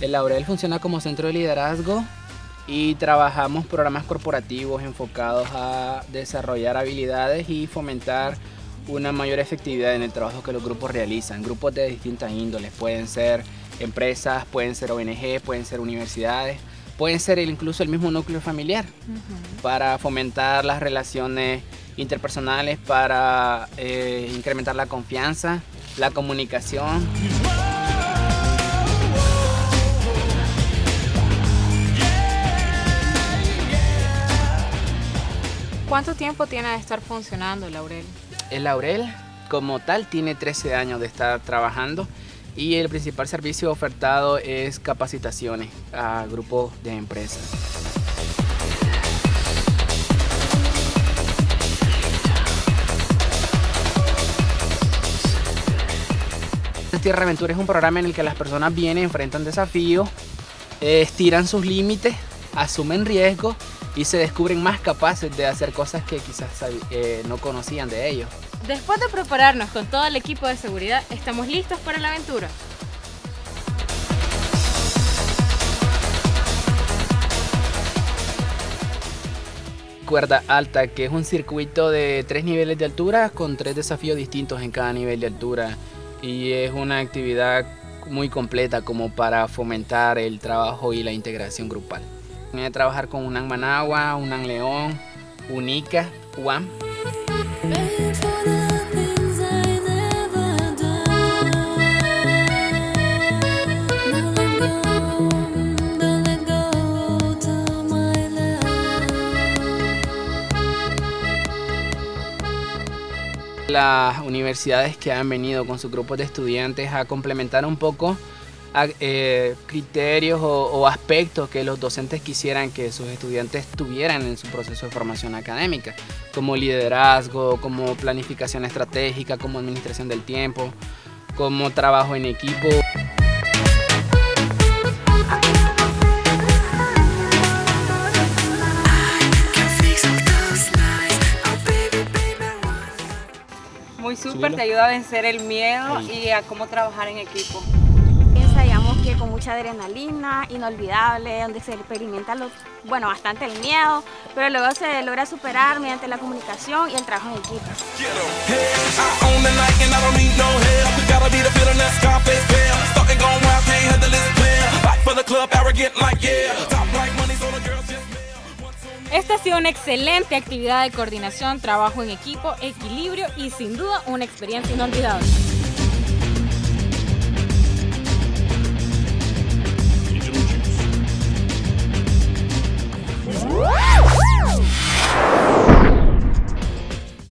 El Laurel funciona como centro de liderazgo y trabajamos programas corporativos enfocados a desarrollar habilidades y fomentar una mayor efectividad en el trabajo que los grupos realizan. Grupos de distintas índoles, pueden ser empresas, pueden ser ONG, pueden ser universidades, pueden ser incluso el mismo núcleo familiar, para fomentar las relaciones interpersonales, para eh, incrementar la confianza, la comunicación. ¿Cuánto tiempo tiene de estar funcionando Laurel? El Laurel como tal tiene 13 años de estar trabajando y el principal servicio ofertado es capacitaciones a grupos de empresas. Tierra Aventura es un programa en el que las personas vienen, enfrentan desafíos, eh, estiran sus límites, asumen riesgos y se descubren más capaces de hacer cosas que quizás eh, no conocían de ellos. Después de prepararnos con todo el equipo de seguridad, estamos listos para la aventura. Cuerda alta, que es un circuito de tres niveles de altura con tres desafíos distintos en cada nivel de altura y es una actividad muy completa como para fomentar el trabajo y la integración grupal. A trabajar con Unan Managua, Unan León, Unica, UAM. Las universidades que han venido con sus grupos de estudiantes a complementar un poco eh, criterios o, aspectos que los docentes quisieran que sus estudiantes tuvieran en su proceso de formación académica, como liderazgo, como planificación estratégica, como administración del tiempo, como trabajo en equipo. Muy súper, te ayuda a vencer el miedo y a cómo trabajar en equipo mucha adrenalina, inolvidable, donde se experimenta lo, bueno, bastante el miedo, pero luego se logra superar mediante la comunicación y el trabajo en equipo. Esta ha sido una excelente actividad de coordinación, trabajo en equipo, equilibrio y sin duda una experiencia inolvidable.